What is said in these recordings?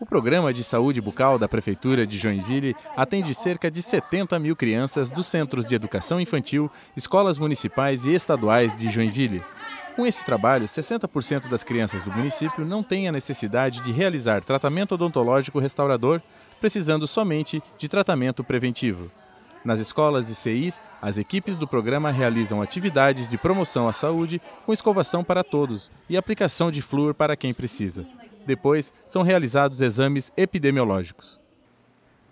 O programa de saúde bucal da Prefeitura de Joinville atende cerca de 70 mil crianças dos centros de educação infantil, escolas municipais e estaduais de Joinville. Com esse trabalho, 60% das crianças do município não têm a necessidade de realizar tratamento odontológico restaurador, precisando somente de tratamento preventivo. Nas escolas e CIs, as equipes do programa realizam atividades de promoção à saúde com escovação para todos e aplicação de flúor para quem precisa. Depois, são realizados exames epidemiológicos.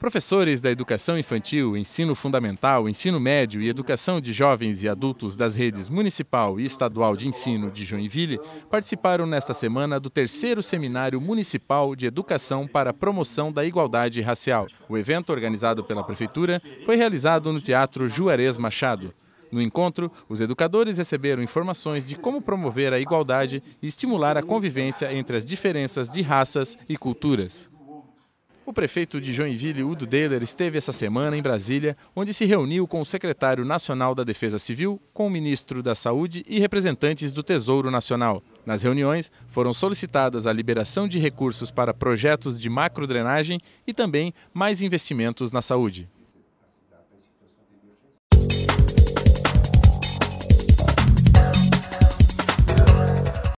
Professores da educação infantil, ensino fundamental, ensino médio e educação de jovens e adultos das redes municipal e estadual de ensino de Joinville participaram nesta semana do terceiro Seminário Municipal de Educação para a Promoção da Igualdade Racial. O evento, organizado pela Prefeitura, foi realizado no Teatro Juarez Machado. No encontro, os educadores receberam informações de como promover a igualdade e estimular a convivência entre as diferenças de raças e culturas. O prefeito de Joinville, Udo Deller, esteve essa semana em Brasília, onde se reuniu com o secretário nacional da Defesa Civil, com o ministro da Saúde e representantes do Tesouro Nacional. Nas reuniões, foram solicitadas a liberação de recursos para projetos de macrodrenagem e também mais investimentos na saúde.